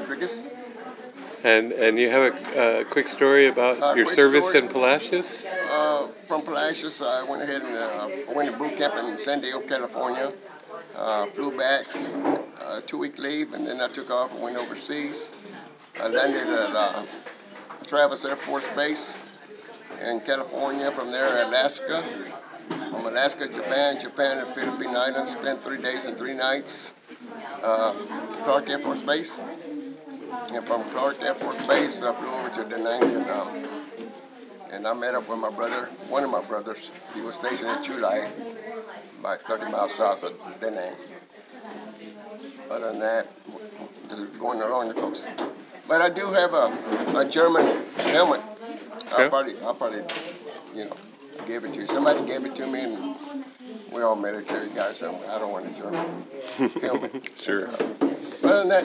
Rodriguez. And and you have a, quick story about Uh, your service story. in Palacios? Uh, from Palacios, I went ahead and uh, went to boot camp in San Diego, California. Uh, flew back, uh, two week leave, and then I took off and went overseas. I landed at uh, Travis Air Force Base in California. From there, Alaska. From Alaska, Japan, Japan, and Philippine Islands. Spent three days and three nights. Uh, Clark Air Force Base. And from Clark Air Force Base, I flew over to Da Nang, Vietnam. Um, and I met up with my brother, one of my brothers. He was stationed in Chu Lai, about 30 miles south of Da Nang. Other than that, just going along the coast. But I do have a, a German helmet. I'll Okay. probably, I'll probably, you know, give it to you. Somebody gave it to me, and we're all military guys, so I don't want a German helmet. Sure. Other than that,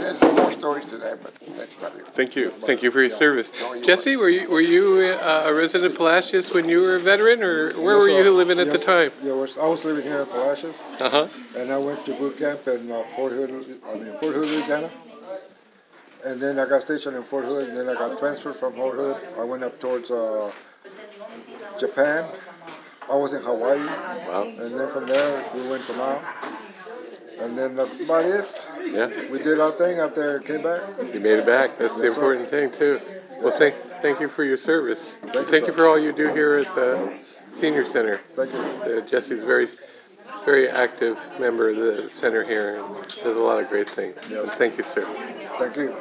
there's more stories to that, but that's about it. Thank you. Thank you for your service. Jesse, were you were you uh, a resident of Palacios when you were a veteran, or where were you living at the time? Yeah, I was living here in Palacios, Uh huh. and I went to boot camp in uh, Fort Hood, I mean Fort Hood, Louisiana. And then I got stationed in Fort Hood, and then I got transferred from Fort Hood. I went up towards uh, Japan. I was in Hawaii, Wow. and then from there we went to Laos. And then that's about it. Yeah. We did our thing out there, and came back. You made it back. That's the Yes, sir. important thing too. Well, thank thank you for your service. you, Thank you for all you do here at the senior center. Thank you. Uh, Jesse's very very active member of the center here and does a lot of great things. Yes. Thank you, sir. Thank you.